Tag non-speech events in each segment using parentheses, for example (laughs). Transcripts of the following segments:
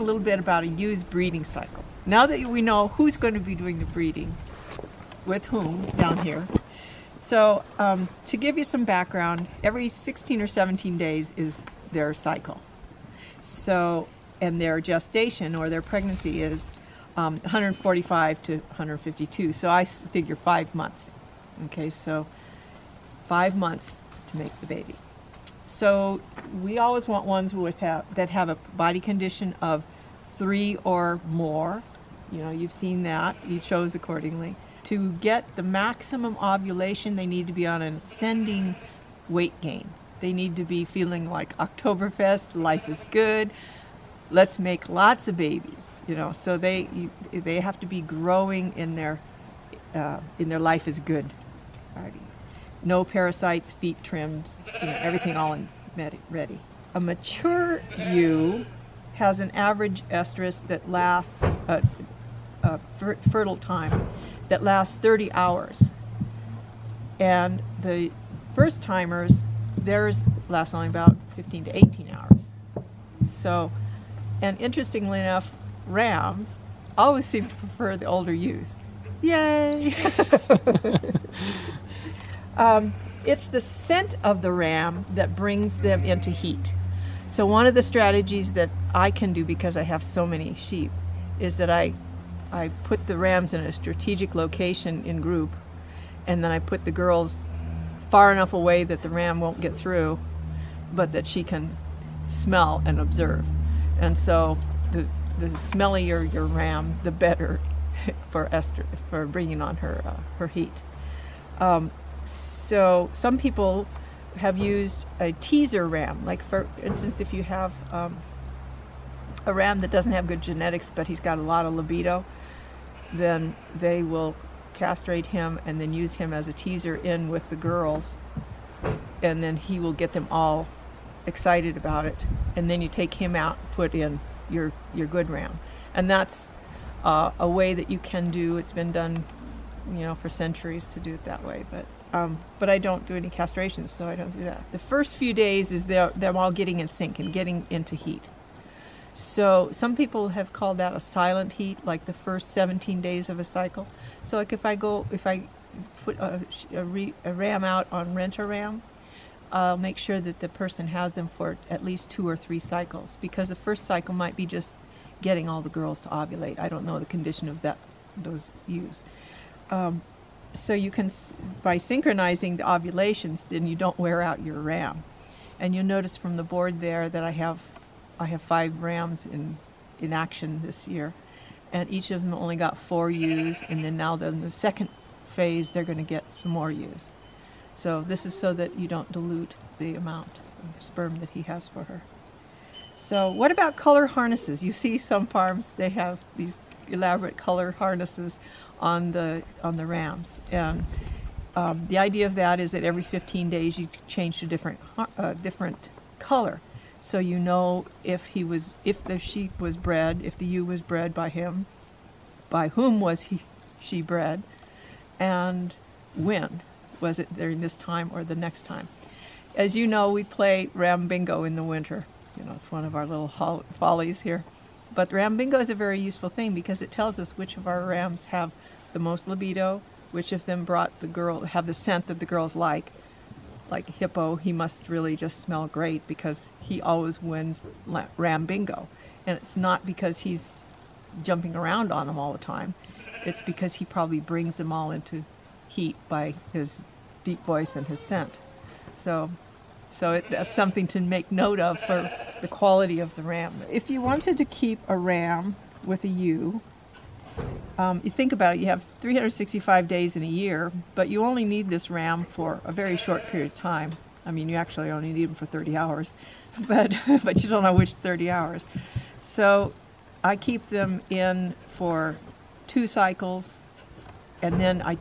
a little bit about a ewes breeding cycle. Now that we know who's going to be doing the breeding, with whom down here. So um, to give you some background, every 16 or 17 days is their cycle. So, and their gestation or their pregnancy is um, 145 to 152. So I figure five months. Okay, so five months to make the baby. So we always want ones with have, that have a body condition of three or more. You know, you've seen that. You chose accordingly. To get the maximum ovulation, they need to be on an ascending weight gain. They need to be feeling like Oktoberfest, life is good, let's make lots of babies. You know, so they they have to be growing in their uh, in their life is good. No parasites, feet trimmed, you know, everything all in ready. A mature ewe has an average estrus that lasts uh, uh, fertile time that lasts 30 hours. And the first timers, theirs lasts only about 15 to 18 hours. So, and interestingly enough, rams always seem to prefer the older ewes. Yay! (laughs) (laughs) um, it's the scent of the ram that brings them into heat. So one of the strategies that I can do because I have so many sheep is that I I put the rams in a strategic location in group, and then I put the girls far enough away that the ram won't get through, but that she can smell and observe. And so the, the smellier your ram, the better (laughs) for estrus for bringing on her uh, her heat. Um, so some people have used a teaser ram, like for instance, if you have um, a ram that doesn't have good genetics, but he's got a lot of libido, then they will castrate him and then use him as a teaser in with the girls and then he will get them all excited about it and then you take him out and put in your your good ram. And that's uh, a way that you can do it's been done you know for centuries to do it that way but um, but I don't do any castrations so I don't do that the first few days is they're, they're all getting in sync and getting into heat so some people have called that a silent heat, like the first 17 days of a cycle. So like if I go, if I put a, a, re, a ram out on rent-a-ram, I'll make sure that the person has them for at least two or three cycles because the first cycle might be just getting all the girls to ovulate. I don't know the condition of that those ewes. Um, so you can, by synchronizing the ovulations, then you don't wear out your ram. And you'll notice from the board there that I have I have five rams in, in action this year, and each of them only got four ewes, and then now in the second phase they're going to get some more ewes. So this is so that you don't dilute the amount of sperm that he has for her. So what about color harnesses? You see some farms, they have these elaborate color harnesses on the, on the rams. And um, the idea of that is that every 15 days you change to different, uh, different color. So you know if he was, if the sheep was bred, if the ewe was bred by him, by whom was he, she bred, and when was it during this time or the next time. As you know, we play ram bingo in the winter. You know, it's one of our little follies here. But ram bingo is a very useful thing because it tells us which of our rams have the most libido, which of them brought the girl, have the scent that the girls like, like Hippo, he must really just smell great because he always wins Ram Bingo. And it's not because he's jumping around on them all the time. It's because he probably brings them all into heat by his deep voice and his scent. So, so it, that's something to make note of for the quality of the ram. If you wanted to keep a ram with a ewe, um, you think about it, you have 365 days in a year, but you only need this RAM for a very short period of time. I mean, you actually only need them for 30 hours, (laughs) but, but you don't know which 30 hours. So I keep them in for two cycles, and then I,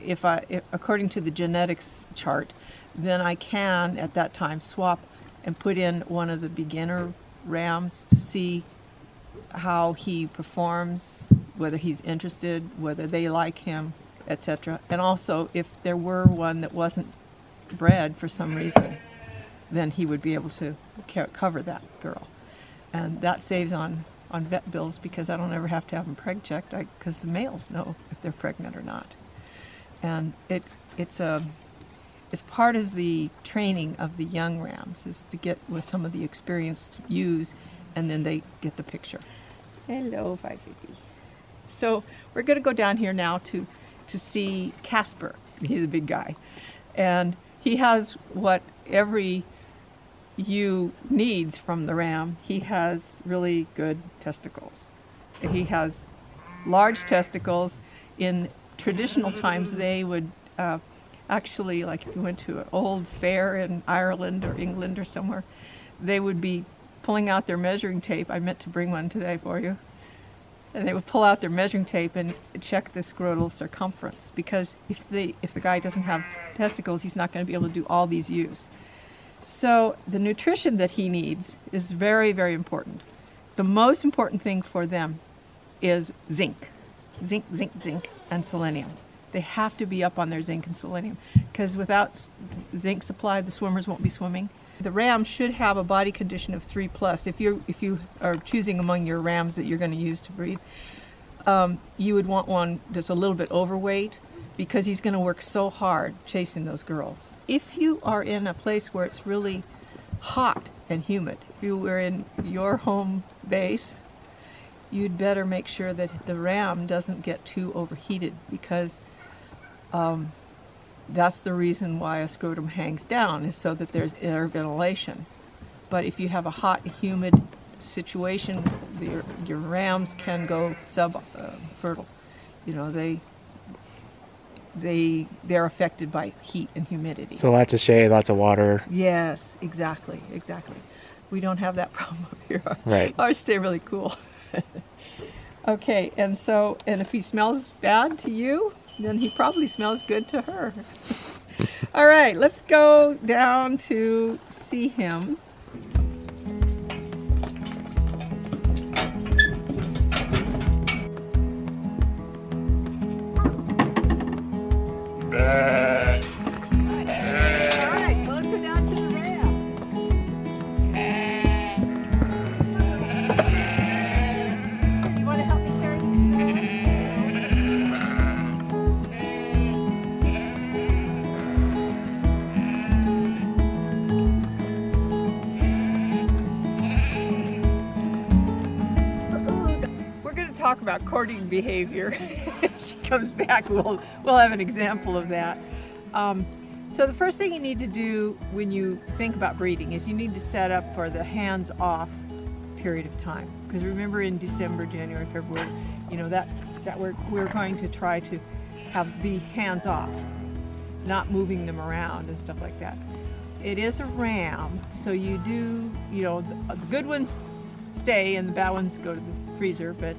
if I, if, according to the genetics chart, then I can at that time swap and put in one of the beginner rams to see how he performs whether he's interested, whether they like him, etc. And also, if there were one that wasn't bred for some reason, then he would be able to cover that girl. And that saves on, on vet bills because I don't ever have to have them preg checked because the males know if they're pregnant or not. And it, it's a, it's part of the training of the young rams is to get with some of the experienced ewes and then they get the picture. Hello, 550. So we're going to go down here now to, to see Casper. He's a big guy. And he has what every ewe needs from the ram. He has really good testicles. He has large testicles. In traditional times, they would uh, actually, like if you went to an old fair in Ireland or England or somewhere, they would be pulling out their measuring tape. I meant to bring one today for you. And they would pull out their measuring tape and check the scrotal circumference because if the if the guy doesn't have testicles, he's not going to be able to do all these ewes. So the nutrition that he needs is very very important. The most important thing for them is zinc, zinc, zinc, zinc, and selenium. They have to be up on their zinc and selenium because without zinc supply, the swimmers won't be swimming the ram should have a body condition of three plus. If you if you are choosing among your rams that you're going to use to breed, um, you would want one that's a little bit overweight because he's going to work so hard chasing those girls. If you are in a place where it's really hot and humid, if you were in your home base, you'd better make sure that the ram doesn't get too overheated because um, that's the reason why a scrotum hangs down is so that there's air ventilation. But if you have a hot, humid situation, your, your rams can go sub-fertile. Uh, you know, they they they're affected by heat and humidity. So lots of shade, lots of water. Yes, exactly, exactly. We don't have that (laughs) problem up here. Right. Ours stay really cool. (laughs) okay, and so and if he smells bad to you, then he probably smells good to her. (laughs) All right, let's go down to see him. Courting behavior. (laughs) she comes back, we'll, we'll have an example of that. Um, so the first thing you need to do when you think about breeding is you need to set up for the hands-off period of time. Because remember in December, January, February, you know, that, that we're, we're going to try to have be hands-off, not moving them around and stuff like that. It is a ram, so you do, you know, the, the good ones stay and the bad ones go to the freezer, but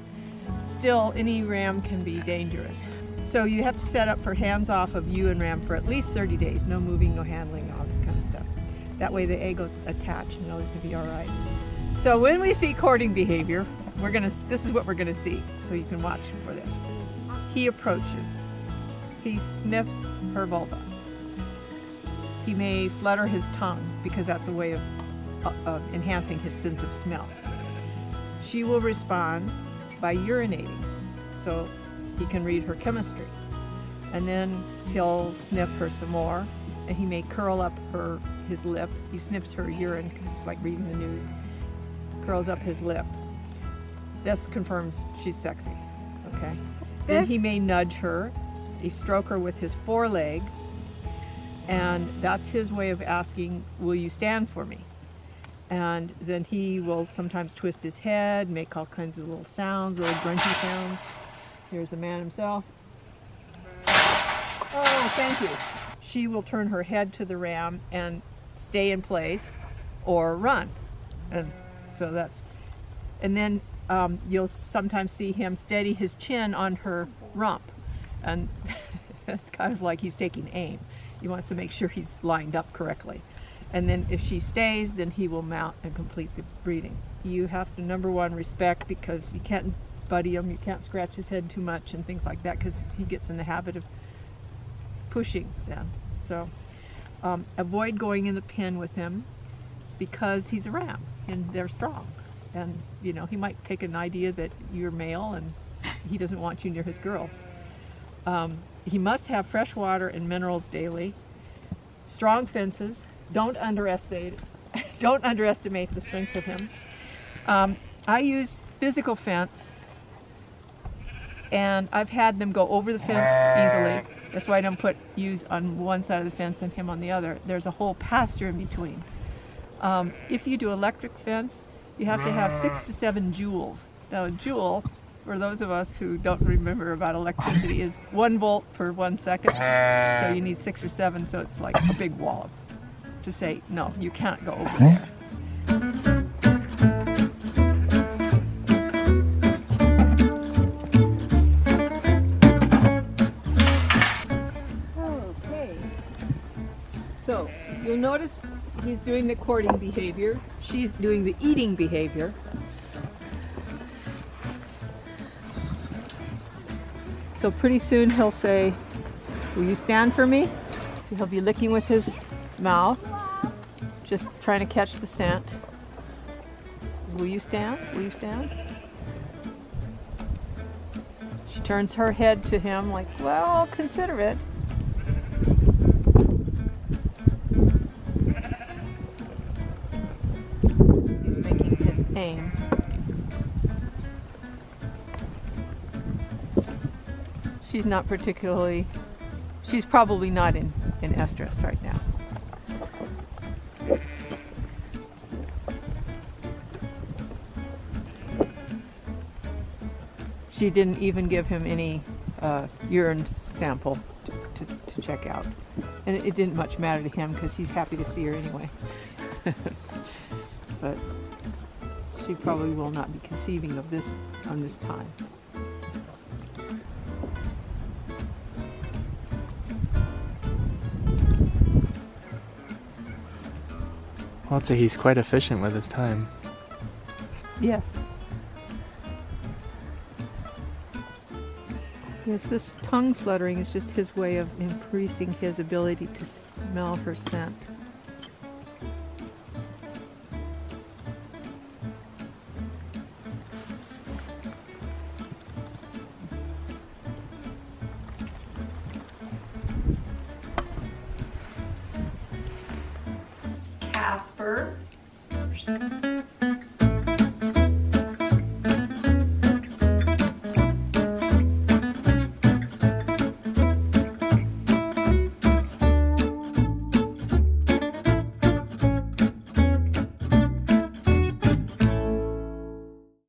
still any ram can be dangerous. So you have to set up for hands-off of you and ram for at least 30 days. No moving, no handling, all this kind of stuff. That way the egg will attach and know it to be all right. So when we see courting behavior, we're gonna, this is what we're gonna see. So you can watch for this. He approaches. He sniffs her vulva. He may flutter his tongue because that's a way of, of enhancing his sense of smell. She will respond by urinating so he can read her chemistry. And then he'll sniff her some more and he may curl up her his lip. He sniffs her urine because it's like reading the news. Curls up his lip. This confirms she's sexy. Okay. Then he may nudge her. He stroke her with his foreleg. And that's his way of asking, will you stand for me? And then he will sometimes twist his head, make all kinds of little sounds, little grunchy sounds. Here's the man himself. Oh, thank you. She will turn her head to the ram and stay in place or run. And so that's, and then um, you'll sometimes see him steady his chin on her rump. And (laughs) that's kind of like he's taking aim. He wants to make sure he's lined up correctly. And then if she stays, then he will mount and complete the breeding. You have to, number one, respect because you can't buddy him, you can't scratch his head too much and things like that because he gets in the habit of pushing them. So um, avoid going in the pen with him because he's a ram and they're strong. and you know he might take an idea that you're male and he doesn't want you near his girls. Um, he must have fresh water and minerals daily. Strong fences. Don't underestimate. (laughs) Don't underestimate the strength of him. Um, I ewes physical fence, and I've had them go over the fence easily. That's why I don't put use on one side of the fence and him on the other. There's a whole pasture in between. Um, if you do electric fence, you have to have six to seven joules. Now, a joule, for those of us who don't remember about electricity, is one volt per one second. So you need six or seven, so it's like a big wallop to say, no, you can't go over there. Okay. So you'll notice he's doing the courting behavior. She's doing the eating behavior. So pretty soon he'll say, will you stand for me? So he'll be licking with his mouth, just trying to catch the scent. Will you stand? Will you stand? She turns her head to him like, well, I'll consider it. He's making his aim. She's not particularly, she's probably not in, in estrus right now. She didn't even give him any uh, urine sample to, to, to check out. And it, it didn't much matter to him because he's happy to see her anyway. (laughs) but she probably will not be conceiving of this on this time. I'd say he's quite efficient with his time. Yes. Yes, this tongue fluttering is just his way of increasing his ability to smell her scent. Casper.